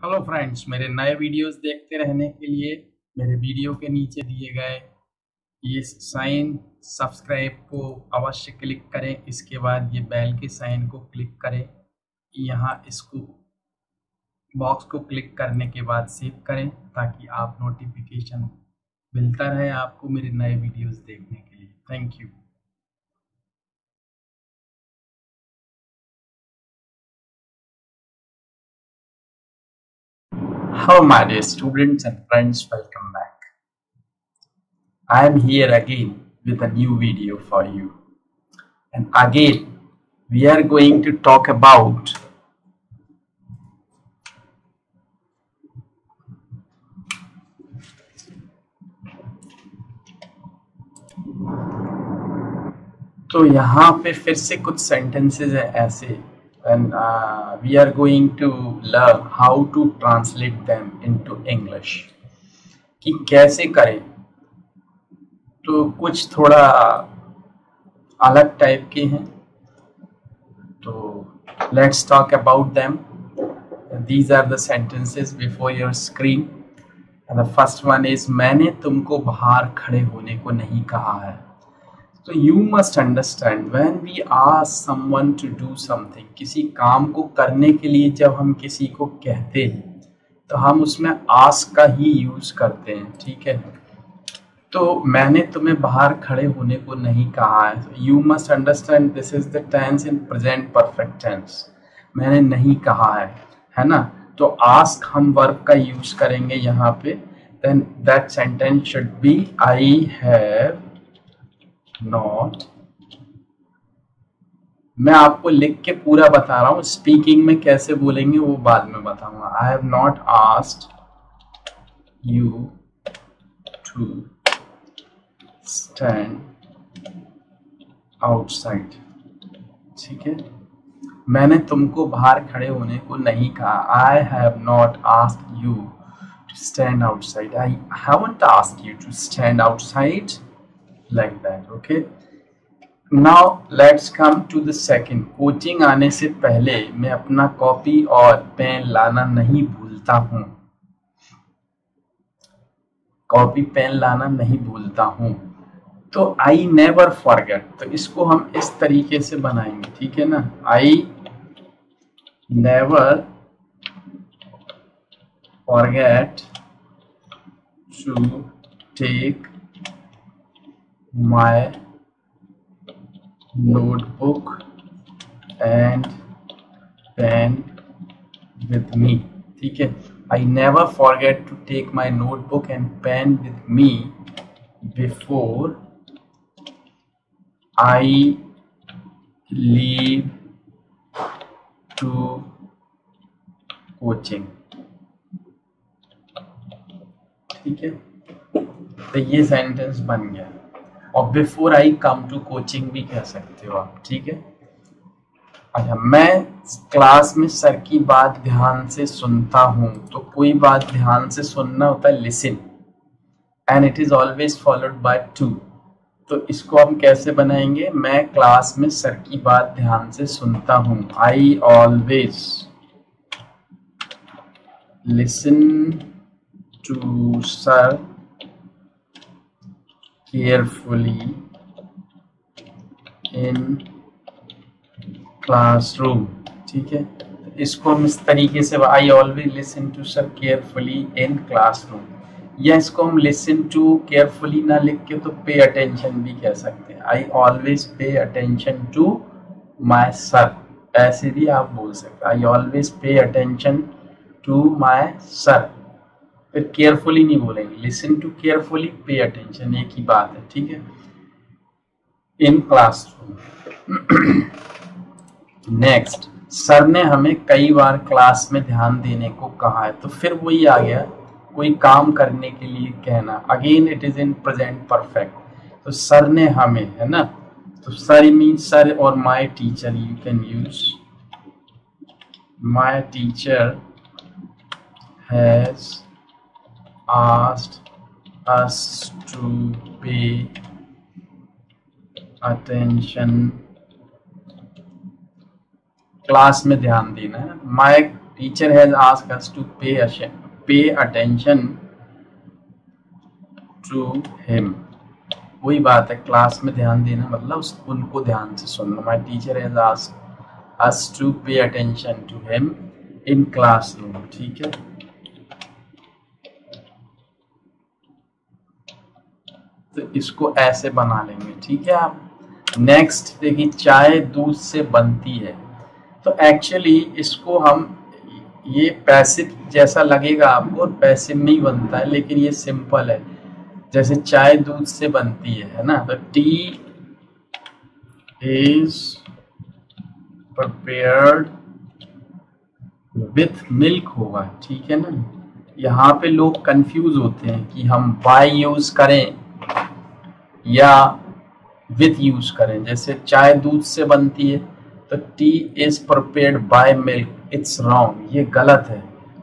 Hello friends मेरे नए videos देखते रहने के लिए मेरे वीडियो के नीचे दिए गए ये साइन सब्सक्राइब को अवश्य क्लिक करें। इसके बाद ये बेल के साइन को क्लिक करें। यहाँ इसको बॉक्स को क्लिक करने के बाद सेव करें ताकि आप नोटिफिकेशन मिलता रहे आपको मेरे नए वीडियोस देखने के लिए। Thank you Hello my dear students and friends, welcome back. I am here again with a new video for you. And again, we are going to talk about तो यहाँ पे फिर से कुछ सेंटेंसेस है ऐसे then uh, we are going to learn how to translate them into English. कि कैसे करें? तो कुछ थोड़ा अलग टाइप के हैं। तो let's talk about them these are the sentences before your screen the first one is मैंने तुमको बाहर खड़े होने को नहीं कहा है। तो you must understand when we someone to do something किसी काम को करने के लिए जब हम किसी को कहते हैं तो हम उसमें आस्क का ही यूज़ करते हैं, ठीक है? तो मैंने तुम्हें बाहर खड़े होने को नहीं कहा है। You must understand this is the tense in present perfect tense मैंने नहीं कहा है है ना? तो आस्क हम वर्ब का यूज़ करेंगे यहाँ पे then that sentence should be I have not मैं आपको लिख के पूरा बता रहा हूँ स्पीकिंग में कैसे बोलेंगे वो बाद में बताऊँगा। I have not asked you to stand outside ठीक है? मैंने तुमको बाहर खड़े होने को नहीं कहा। I have not ask you to stand outside I haven't ask you to stand outside like that, okay? Now, let's come to the second. Coaching आने से पहले मैं अपना कॉपी और पेन लाना नहीं भूलता हूँ। कॉपी पेन लाना नहीं भूलता हूँ। तो आई नेवर फॉरगेट तो इसको हम इस तरीके से बनाएँगे, ठीक है ना? I never forget to take my notebook and pen with me. ठीक है? I never forget to take my notebook and pen with me before I leave to coaching ठीक है? तो ये सेंटेंस बन गया। और before I come to coaching भी कह सकते हो आप, ठीक है? अच्छा मैं क्लास में सर की बात ध्यान से सुनता हूँ तो कोई बात ध्यान से सुनना होता है listen and it is always followed by to तो इसको हम कैसे बनाएँगे? मैं क्लास में सर की बात ध्यान से सुनता हूँ I always listen to sir carefully in classroom, ठीक है? इसको हम इस तरीके से I always listen to sir carefully in classroom या इसको हम लिसन टू केयरफुली ना लिख के तो पे अटेंशन भी कह सकते हैं। I always pay attention to my sir ऐसे भी आप बोल सकते I always pay attention to my sir फिर केयरफुली नहीं बोलेंगे। Listen to carefully pay attention एक ही बात है, ठीक है? इन क्लासरूम नेक्स्ट सर ने हमें कई बार क्लास में ध्यान देने को कहा है तो फिर वही आ गया, कोई काम करने के लिए कहना। Again it is in present perfect तो सर ने हमें, है ना? तो सर मीन सर और my teacher you can use my teacher has asked us to pay attention. Class में ध्यान देना है। My teacher has ask us to pay pay attention to him वही बात है क्लास में ध्यान देना मतलब उनको ध्यान से सुनना। My teacher has ask us to pay attention to him in classroom ठीक है? तो इसको ऐसे बना लेंगे, ठीक है आप? नेक्स्ट देखिए, चाय दूध से बनती है। तो एक्चुअली इसको हम, ये पैसिव जैसा लगेगा आपको और पैसिव नहीं बनता है, लेकिन ये सिंपल है। जैसे चाय दूध से बनती है है ना? तो tea is prepared with milk होगा, ठीक है ना? यहाँ पे लोग कंफ्यूज होते हैं कि हम बाय यूज़ करें। या विथ यूज़ करें। जैसे चाय दूध से बनती है तो tea is prepared by milk it's wrong ये गलत है।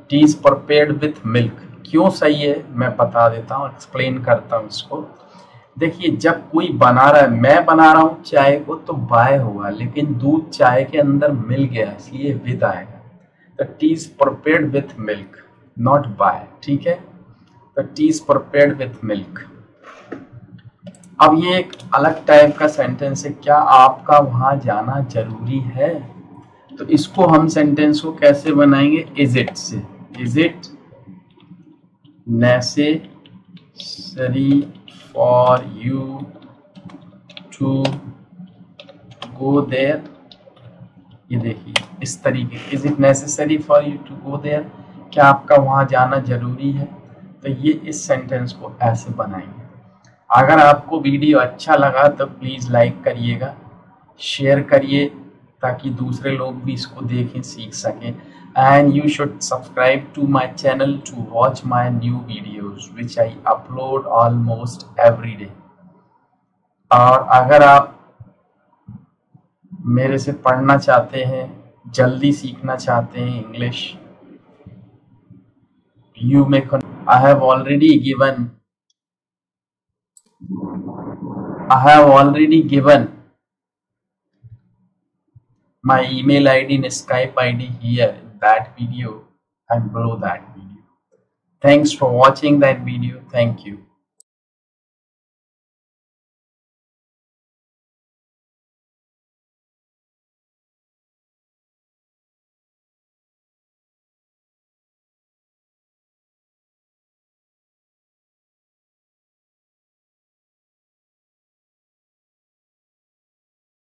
Tea is prepared with milk क्यों सही है? मैं बता देता हूँ एक्सप्लेन करता हूँ इसको। देखिए, जब कोई बना रहा है, मैं बना रहा हूँ चाय को तो बाय होगा, लेकिन दूध चाय के अंदर मिल गया, इसलिए विद आएगा। तो tea is prepared with milk not by ठीक है? तो tea is prepared with milk अब ये एक अलग टाइप का सेंटेंस है, क्या आपका वहाँ जाना ज़रूरी है? तो इसको हम सेंटेंस को कैसे बनाएँगे? इज़ इट से। Is it necessary for you to go there? ये देखिए, इस तरीके is it necessary for you to go there क्या आपका वहाँ जाना ज़रूरी है? तो ये इस सेंटेंस को ऐसे बनाएँगे। अगर आपको वीडियो अच्छा लगा तो प्लीज़ लाइक करिएगा, शेयर करिए, ताकि दूसरे लोग भी इसको देखें, सीख सकें। And you should subscribe to my channel to watch my new videos which I upload almost every day और अगर आप मेरे से पढ़ना चाहते हैं, जल्दी सीखना चाहते हैं English you may I have already given I have already given my email ID and Skype ID here in that video and below that video. Thanks for watching that video. Thank you.